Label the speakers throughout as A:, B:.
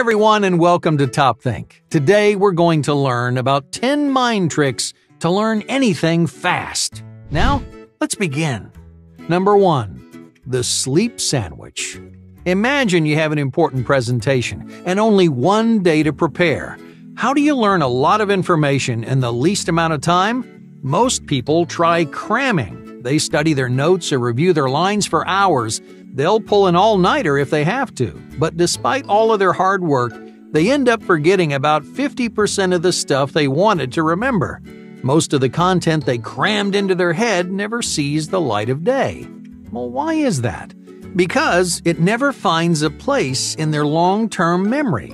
A: everyone, and welcome to Top Think. Today, we're going to learn about 10 mind tricks to learn anything fast. Now, let's begin. Number one, the sleep sandwich. Imagine you have an important presentation and only one day to prepare. How do you learn a lot of information in the least amount of time? Most people try cramming. They study their notes or review their lines for hours. They'll pull an all nighter if they have to. But despite all of their hard work, they end up forgetting about 50% of the stuff they wanted to remember. Most of the content they crammed into their head never sees the light of day. Well, why is that? Because it never finds a place in their long term memory.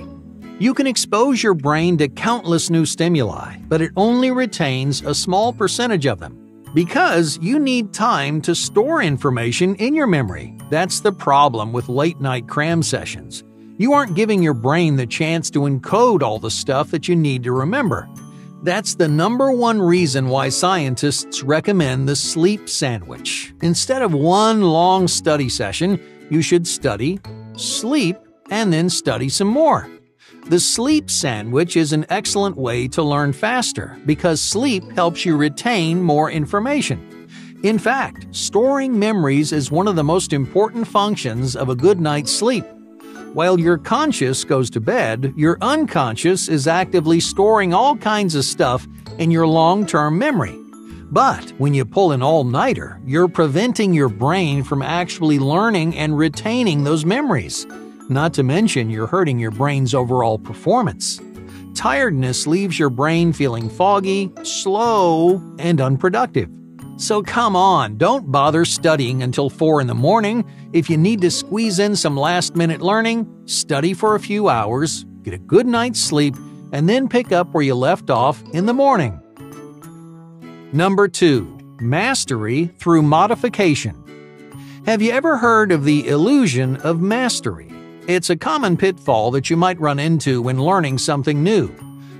A: You can expose your brain to countless new stimuli, but it only retains a small percentage of them. Because you need time to store information in your memory. That's the problem with late night cram sessions. You aren't giving your brain the chance to encode all the stuff that you need to remember. That's the number one reason why scientists recommend the sleep sandwich. Instead of one long study session, you should study, sleep, and then study some more. The sleep sandwich is an excellent way to learn faster because sleep helps you retain more information. In fact, storing memories is one of the most important functions of a good night's sleep. While your conscious goes to bed, your unconscious is actively storing all kinds of stuff in your long term memory. But when you pull an all nighter, you're preventing your brain from actually learning and retaining those memories. Not to mention, you're hurting your brain's overall performance. Tiredness leaves your brain feeling foggy, slow, and unproductive. So come on, don't bother studying until 4 in the morning. If you need to squeeze in some last minute learning, study for a few hours, get a good night's sleep, and then pick up where you left off in the morning. Number 2. Mastery through modification. Have you ever heard of the illusion of mastery? It's a common pitfall that you might run into when learning something new.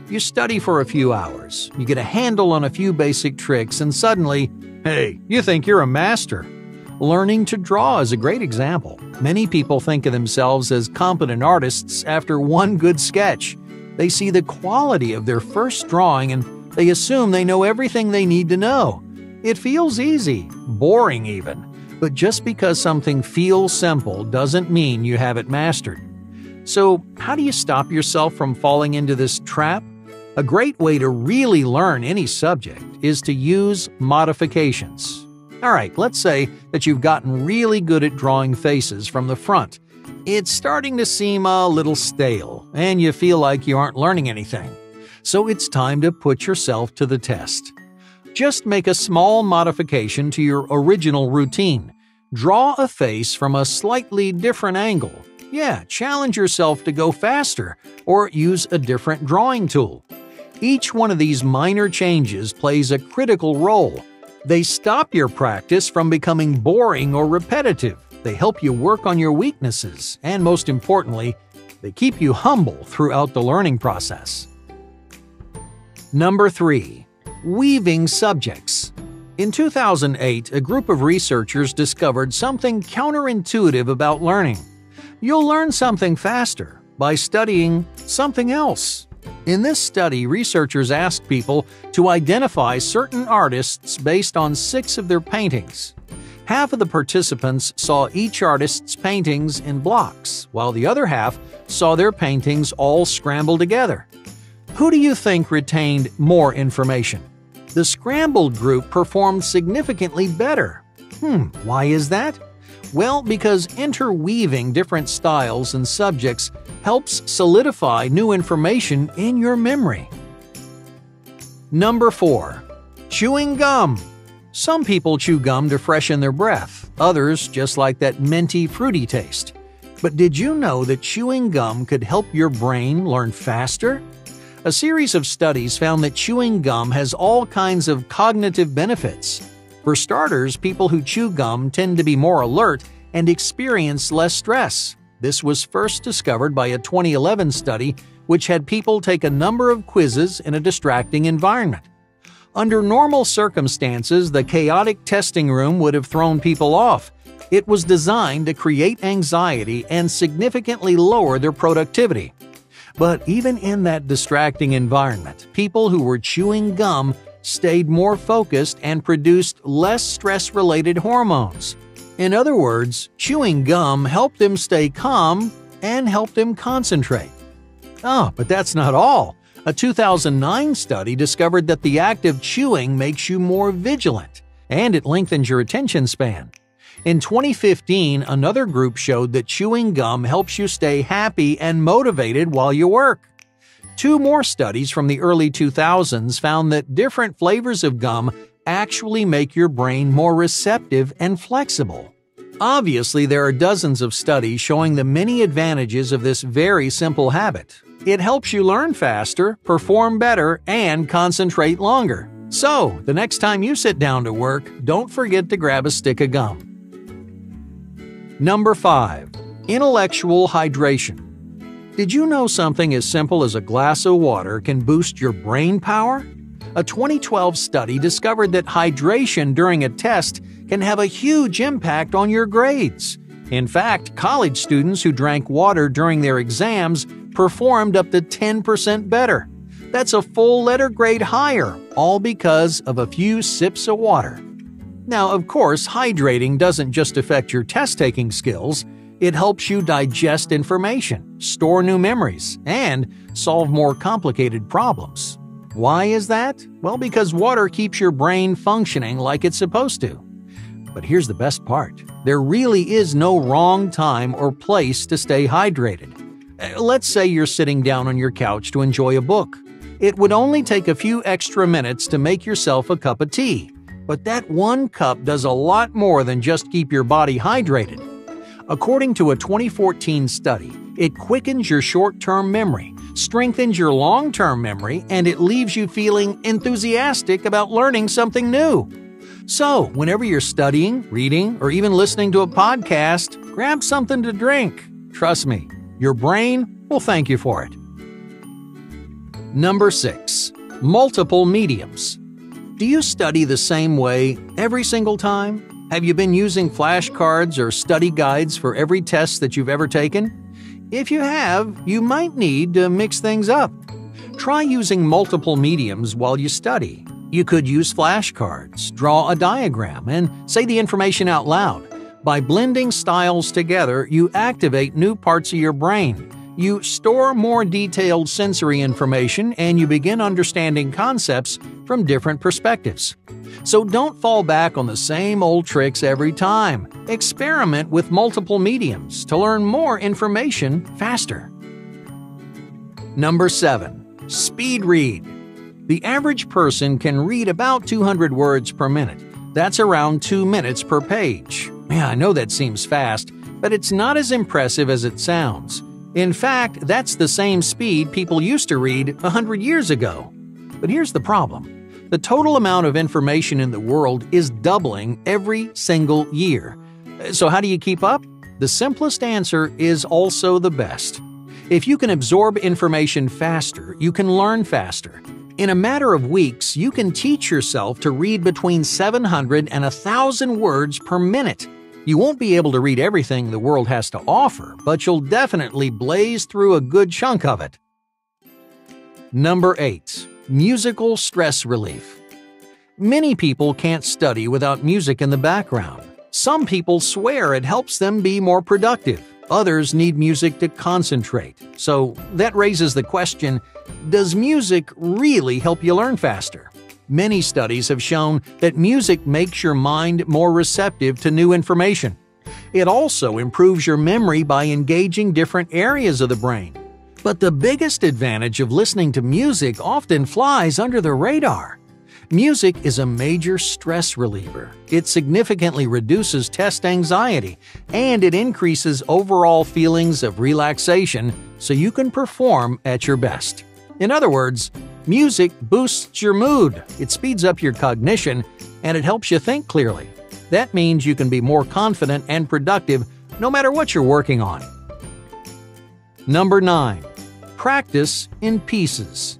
A: You study for a few hours, you get a handle on a few basic tricks, and suddenly, hey, you think you're a master. Learning to draw is a great example. Many people think of themselves as competent artists after one good sketch. They see the quality of their first drawing and they assume they know everything they need to know. It feels easy, boring even. But just because something feels simple doesn't mean you have it mastered. So, how do you stop yourself from falling into this trap? A great way to really learn any subject is to use modifications. Alright, let's say that you've gotten really good at drawing faces from the front. It's starting to seem a little stale, and you feel like you aren't learning anything. So it's time to put yourself to the test. Just make a small modification to your original routine. Draw a face from a slightly different angle. Yeah, challenge yourself to go faster or use a different drawing tool. Each one of these minor changes plays a critical role. They stop your practice from becoming boring or repetitive. They help you work on your weaknesses, and most importantly, they keep you humble throughout the learning process. Number 3 weaving subjects. In 2008, a group of researchers discovered something counterintuitive about learning. You'll learn something faster by studying something else. In this study, researchers asked people to identify certain artists based on six of their paintings. Half of the participants saw each artist's paintings in blocks, while the other half saw their paintings all scrambled together. Who do you think retained more information? The scrambled group performed significantly better. Hmm, why is that? Well, because interweaving different styles and subjects helps solidify new information in your memory. Number 4. Chewing gum. Some people chew gum to freshen their breath, others just like that minty, fruity taste. But did you know that chewing gum could help your brain learn faster? A series of studies found that chewing gum has all kinds of cognitive benefits. For starters, people who chew gum tend to be more alert and experience less stress. This was first discovered by a 2011 study which had people take a number of quizzes in a distracting environment. Under normal circumstances, the chaotic testing room would have thrown people off. It was designed to create anxiety and significantly lower their productivity. But even in that distracting environment, people who were chewing gum stayed more focused and produced less stress related hormones. In other words, chewing gum helped them stay calm and helped them concentrate. Oh, but that's not all. A 2009 study discovered that the act of chewing makes you more vigilant and it lengthens your attention span. In 2015, another group showed that chewing gum helps you stay happy and motivated while you work. Two more studies from the early 2000s found that different flavors of gum actually make your brain more receptive and flexible. Obviously, there are dozens of studies showing the many advantages of this very simple habit. It helps you learn faster, perform better, and concentrate longer. So, the next time you sit down to work, don't forget to grab a stick of gum. Number 5. Intellectual Hydration Did you know something as simple as a glass of water can boost your brain power? A 2012 study discovered that hydration during a test can have a huge impact on your grades. In fact, college students who drank water during their exams performed up to 10% better. That's a full letter grade higher, all because of a few sips of water. Now, of course, hydrating doesn't just affect your test taking skills, it helps you digest information, store new memories, and solve more complicated problems. Why is that? Well, because water keeps your brain functioning like it's supposed to. But here's the best part there really is no wrong time or place to stay hydrated. Uh, let's say you're sitting down on your couch to enjoy a book. It would only take a few extra minutes to make yourself a cup of tea. But that one cup does a lot more than just keep your body hydrated. According to a 2014 study, it quickens your short term memory, strengthens your long term memory, and it leaves you feeling enthusiastic about learning something new. So, whenever you're studying, reading, or even listening to a podcast, grab something to drink. Trust me, your brain will thank you for it. Number 6. Multiple mediums. Do you study the same way every single time? Have you been using flashcards or study guides for every test that you've ever taken? If you have, you might need to mix things up. Try using multiple mediums while you study. You could use flashcards, draw a diagram, and say the information out loud. By blending styles together, you activate new parts of your brain you store more detailed sensory information and you begin understanding concepts from different perspectives. So don't fall back on the same old tricks every time. Experiment with multiple mediums to learn more information faster. Number 7. Speed read. The average person can read about 200 words per minute. That's around 2 minutes per page. Yeah, I know that seems fast, but it's not as impressive as it sounds. In fact, that's the same speed people used to read 100 years ago. But here's the problem the total amount of information in the world is doubling every single year. So, how do you keep up? The simplest answer is also the best. If you can absorb information faster, you can learn faster. In a matter of weeks, you can teach yourself to read between 700 and 1,000 words per minute. You won't be able to read everything the world has to offer, but you'll definitely blaze through a good chunk of it. Number 8. Musical Stress Relief. Many people can't study without music in the background. Some people swear it helps them be more productive. Others need music to concentrate. So that raises the question does music really help you learn faster? Many studies have shown that music makes your mind more receptive to new information. It also improves your memory by engaging different areas of the brain. But the biggest advantage of listening to music often flies under the radar. Music is a major stress reliever. It significantly reduces test anxiety and it increases overall feelings of relaxation so you can perform at your best. In other words, Music boosts your mood, it speeds up your cognition, and it helps you think clearly. That means you can be more confident and productive no matter what you're working on. Number 9. Practice in pieces.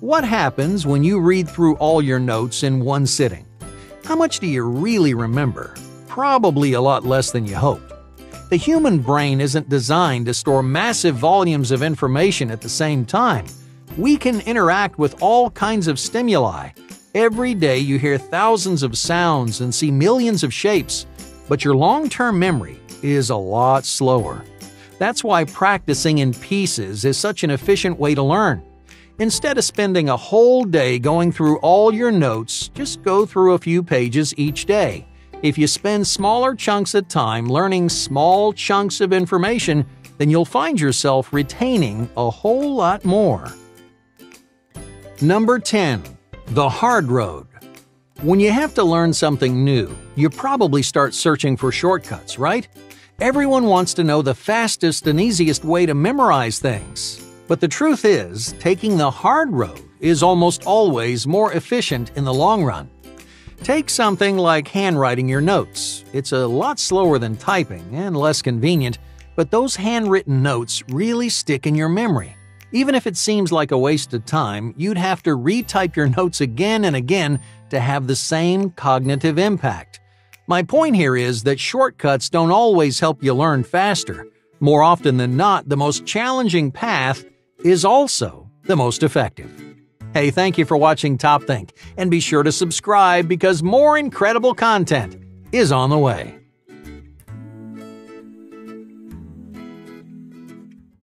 A: What happens when you read through all your notes in one sitting? How much do you really remember? Probably a lot less than you hoped. The human brain isn't designed to store massive volumes of information at the same time. We can interact with all kinds of stimuli. Every day you hear thousands of sounds and see millions of shapes, but your long term memory is a lot slower. That's why practicing in pieces is such an efficient way to learn. Instead of spending a whole day going through all your notes, just go through a few pages each day. If you spend smaller chunks of time learning small chunks of information, then you'll find yourself retaining a whole lot more. Number 10. The Hard Road. When you have to learn something new, you probably start searching for shortcuts, right? Everyone wants to know the fastest and easiest way to memorize things. But the truth is, taking the hard road is almost always more efficient in the long run. Take something like handwriting your notes. It's a lot slower than typing and less convenient, but those handwritten notes really stick in your memory. Even if it seems like a waste of time, you'd have to retype your notes again and again to have the same cognitive impact. My point here is that shortcuts don't always help you learn faster. More often than not, the most challenging path is also the most effective. Hey, thank you for watching Top Think, and be sure to subscribe because more incredible content is on the way.